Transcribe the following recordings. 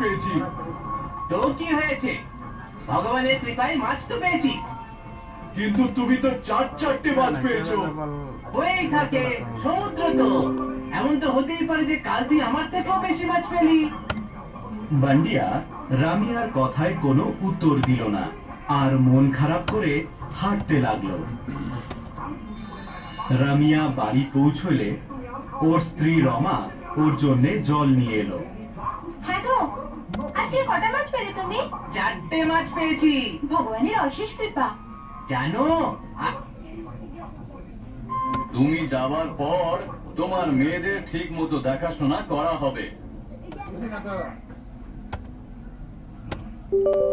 পেয়েছি। তো কি হয়েছে? ভগবানের কৃপায় মাছ তো পেয়েছিস। কিন্তু তুমি তো চার চারটে মাছ পেয়েছ। হয়েই থাকে সমুদ্র তো। এমন তো হতেই পারে যে কাল তুই আমার থেকেও বেশি মাছ পেলি। বান্ডিয়া রামিয়ার কথায় কোনো উত্তর দিল না। আর মন খারাপ করে হাঁটতে লাগল। রামিয়া বাড়ি পৌঁছলে ওর স্ত্রী রমা ওর জন্য জল নিয়ে এলো। হ্যাঁ আজকে কটা মাছ পেলে তুমি? চারটে মাছ পেয়েছি। ভগবানের অশেষ কৃপা। জানো তুমি যাবার পর তোমার মেয়েদের ঠিক মতো দেখাশোনা করা হবে। Oh,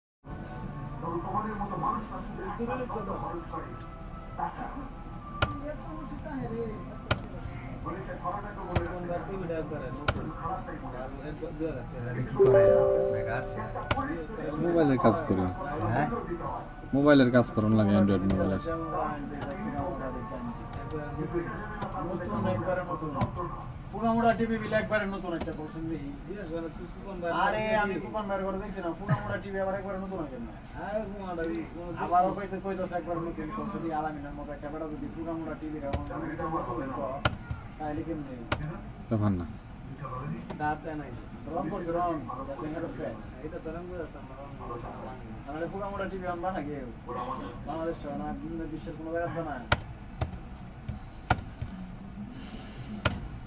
মোবাইলের কাজ করি। হ্যাঁ? মোবাইলের কাজ করুন লাগে অ্যান্ড্রয়েড মোবাইলের পুরামুড়া টিভি বিলে একবারে নতুন একটা পছন্দ আরে আমি কুপন বের করে দেখছি না। পুরামুড়া টিভি আবার একবারে নতুন হয়ে না? আবার কইতে কইতেছে একবার নতুন পছন্দ আলামিনের মতো একটা বেড়া যদি পুরামুড়া টিভি তাহলে কেমনি তখন না। দাঁতে নাই। রং করছে রং। এটা তো রং করে আমরা পুরামুড়া টিভি আমরা না গিয়ে বাংলাদেশ না বিশ্বের কোনো জায়গা না পুরামুড়া কোনো টিভি দিতে পারব না